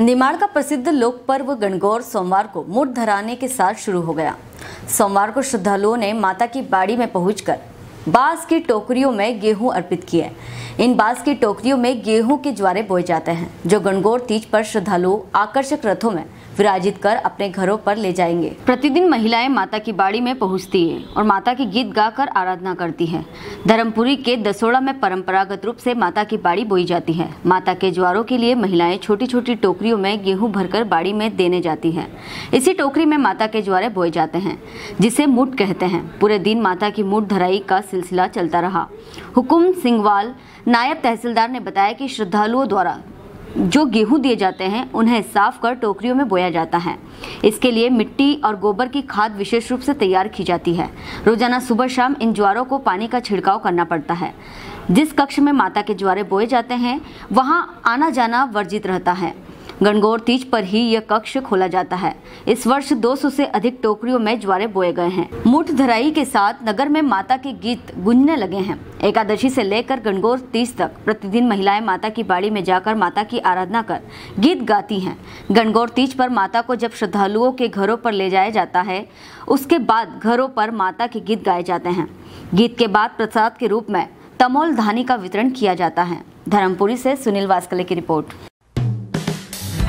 निमाड़ का प्रसिद्ध लोक पर्व गणगौर सोमवार को मूर्त धराने के साथ शुरू हो गया। सोमवार को श्रद्धालुओं ने माता की बाड़ी में पहुंचकर बाँस की टोकरियों में गेहूँ अर्पित किए। इन बाँस की टोकरियों में गेहूँ के ज्वारे बोए जाते हैं, जो गणगौर तीज पर श्रद्धालु आकर्षक रथों में विराजित कर अपने घरों पर ले जाएँगे। प्रतिदिन महिलाएँ माता की बाड़ी में पहुँचती है और माता के गीत गाकर आराधना करती है। धर्मपुरी के दसोड़ा में परंपरागत रूप से माता की बाड़ी बोई जाती है। माता के ज्वारों के लिए महिलाएँ छोटी छोटी टोकरियों में गेहूँ भरकर बाड़ी में देने जाती है। इसी टोकरी में माता के ज्वारे बोए जाते हैं, जिसे मुठ कहते हैं। पूरे दिन माता की मुठ धराई का सिलसिला चलता रहा। हुकुम सिंहवाल नायब तहसीलदार ने बताया कि श्रद्धालुओं द्वारा जो गेहूँ दिए जाते हैं, उन्हें साफ़ कर टोकरियों में बोया जाता है। इसके लिए मिट्टी और गोबर की खाद विशेष रूप से तैयार की जाती है। रोज़ाना सुबह शाम इन ज्वारों को पानी का छिड़काव करना पड़ता है। जिस कक्ष में माता के ज्वारे बोए जाते हैं, वहाँ आना जाना वर्जित रहता है। गणगौर तीज पर ही यह कक्ष खोला जाता है। इस वर्ष 200 से अधिक टोकरियों में ज्वारे बोए गए हैं। मुठ धराई के साथ नगर में माता के गीत गुंजने लगे हैं। एकादशी से लेकर गणगौर तीज तक प्रतिदिन महिलाएँ माता की बाड़ी में जाकर माता की आराधना कर गीत गाती हैं। गणगौर तीज पर माता को जब श्रद्धालुओं के घरों पर ले जाया जाता है, उसके बाद घरों पर माता के गीत गाए जाते हैं। गीत के बाद प्रसाद के रूप में तमोल धानी का वितरण किया जाता है। धर्मपुरी से सुनील वास्कले की रिपोर्ट।